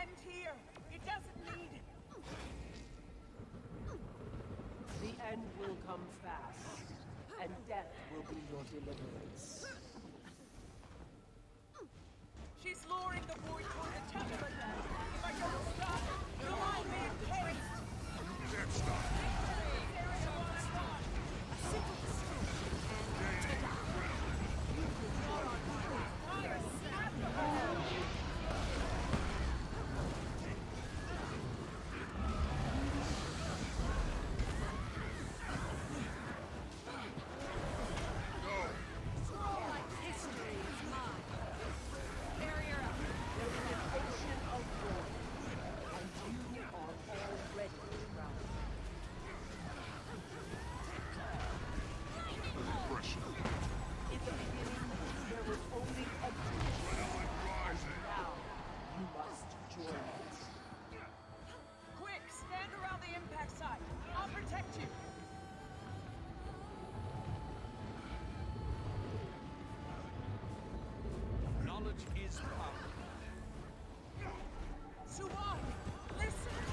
end here. It doesn't need. The end will come fast, and death will be your deliverance. She's luring the void toward the land. If I don't stop, the line may encased. Can't stop. Is power. Soo-Won, listen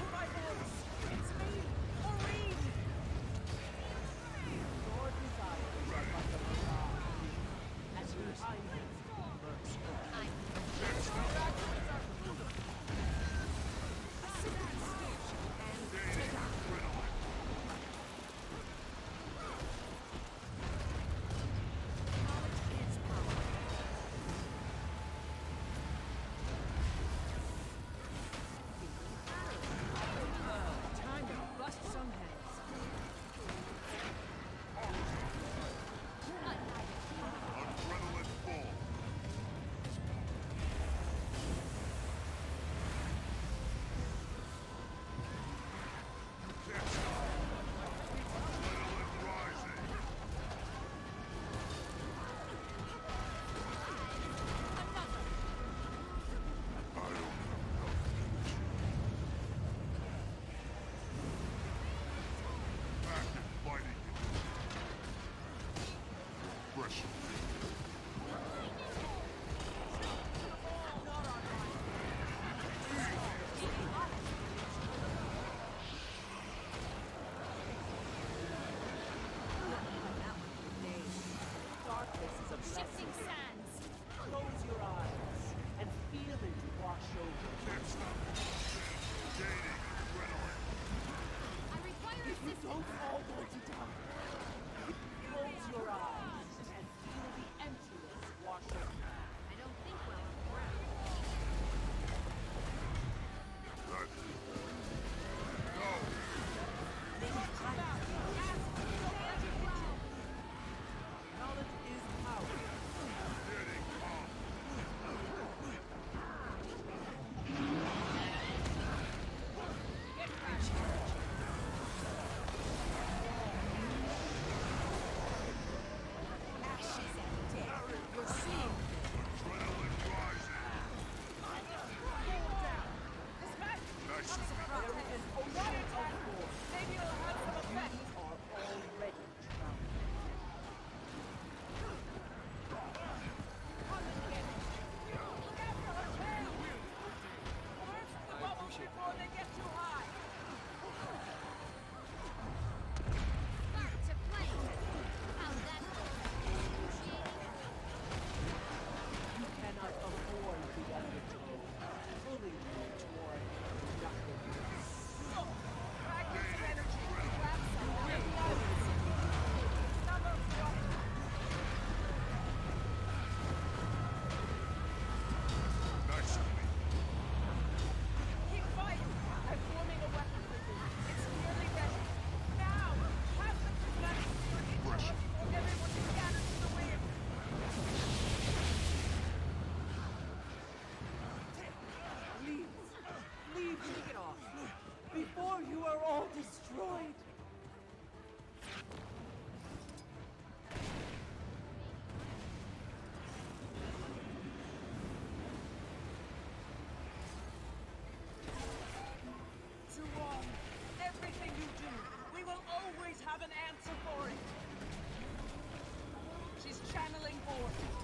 She's channeling force.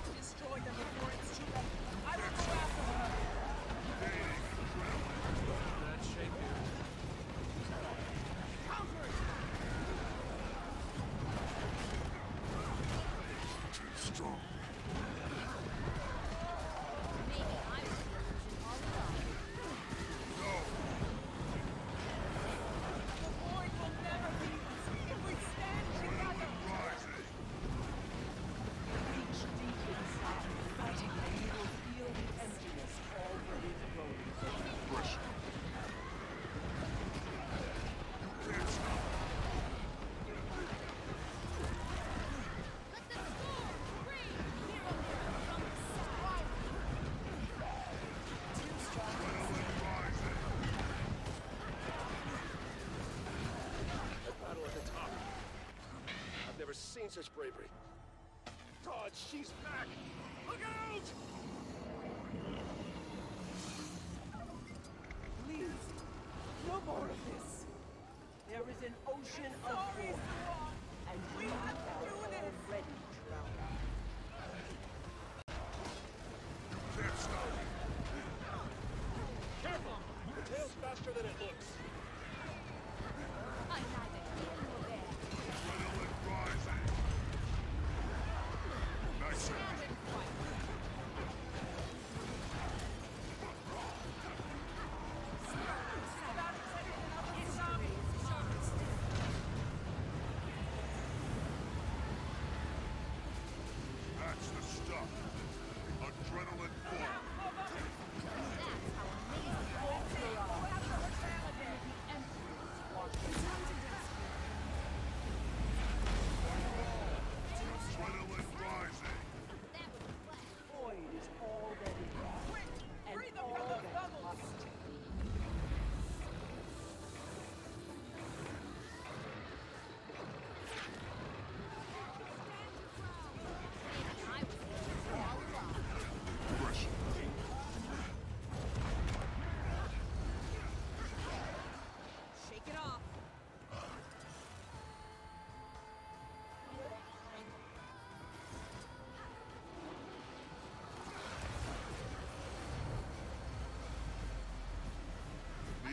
seen such bravery. God, she's back! Look out! Please, no more of this. There is an ocean I'm of sorry, war, so and we have to do this. already drowned. You can't stop me. Careful! Your tail's faster than it looks.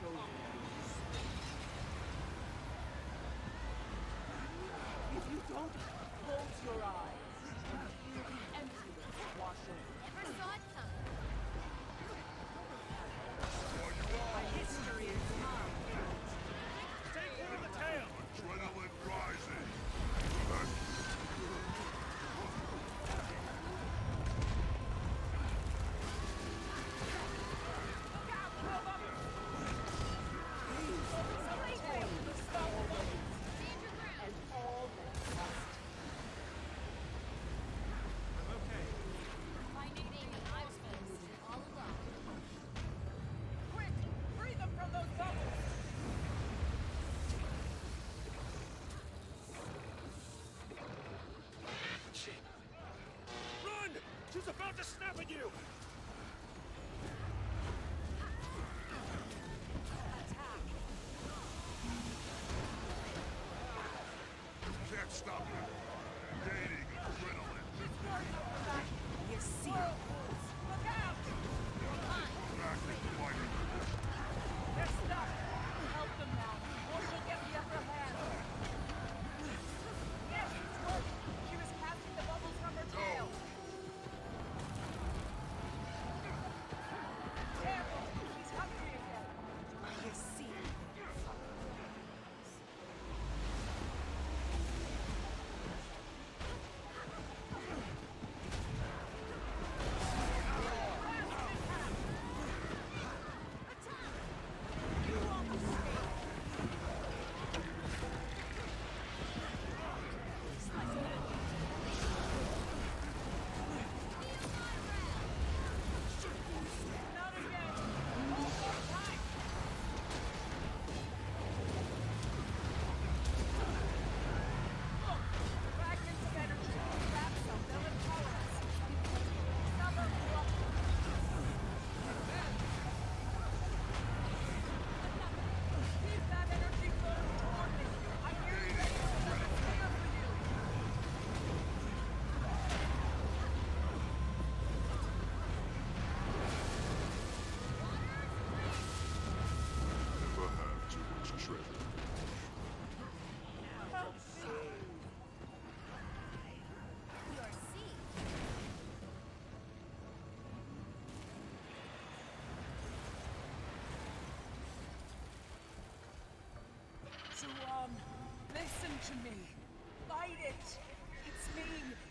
If don't, close your eyes. to snap at you! Attack. Can't stop me! Um, listen to me. Fight it. It's me.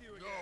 with you again.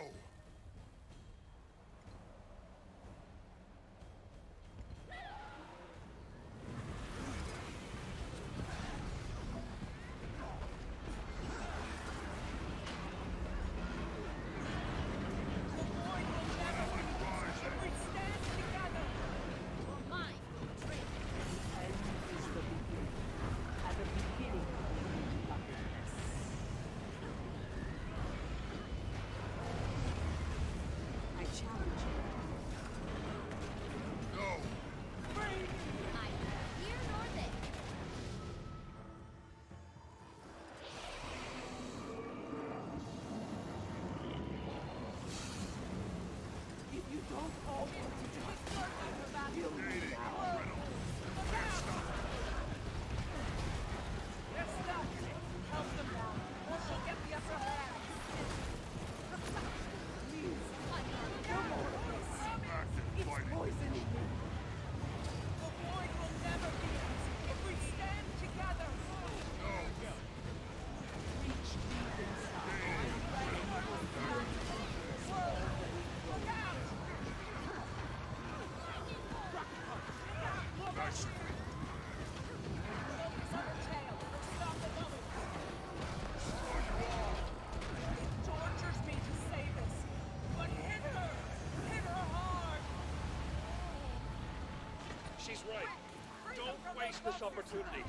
she's right. Don't waste this opportunity.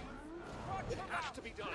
It has to be done.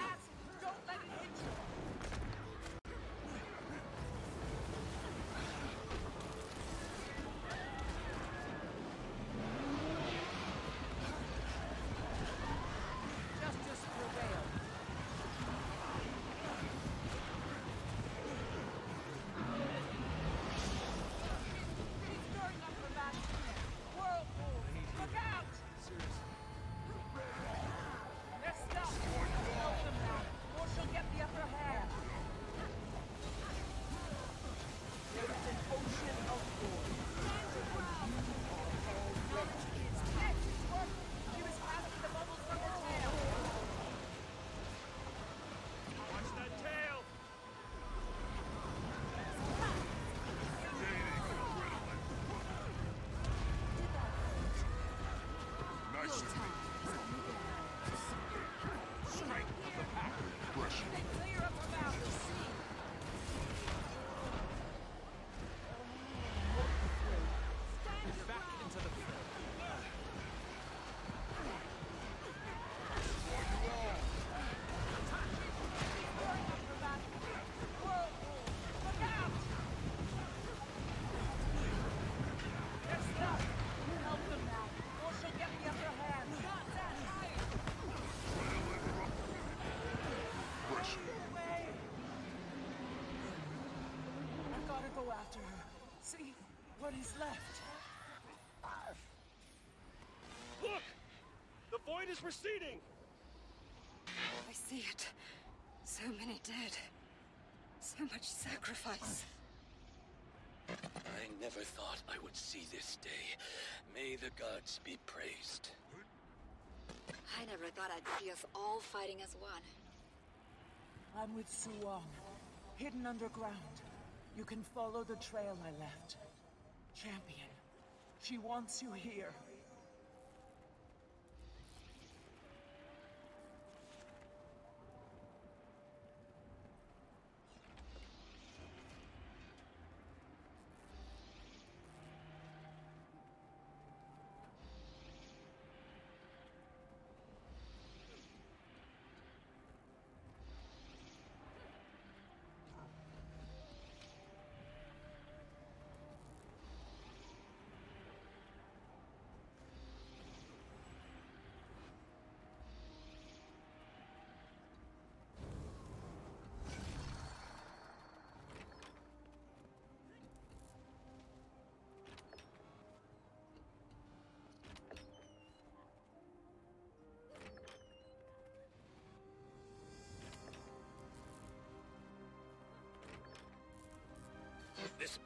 go after her. See what is left. Look! The void is receding! I see it. So many dead. So much sacrifice. I never thought I would see this day. May the gods be praised. I never thought I'd see us all fighting as one. I'm with Soo-Won, hidden underground. You can follow the trail I left. Champion, she wants you here.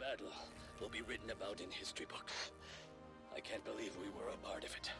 Battle will be written about in history books. I can't believe we were a part of it.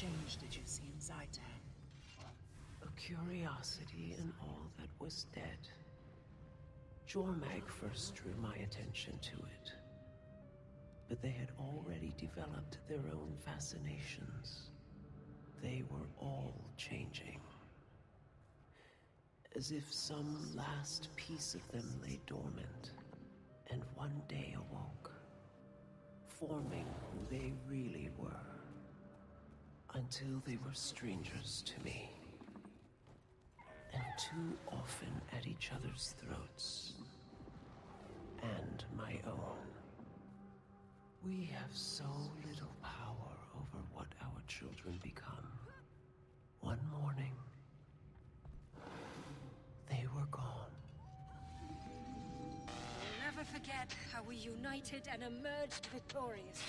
Change did you see in Zhaitan? A curiosity in all that was dead. Jormag first drew my attention to it. But they had already developed their own fascinations. They were all changing. As if some last piece of them lay dormant, and one day awoke, forming who they really were until they were strangers to me. And too often at each other's throats. And my own. We have so little power over what our children become. One morning, they were gone. Never forget how we united and emerged victorious.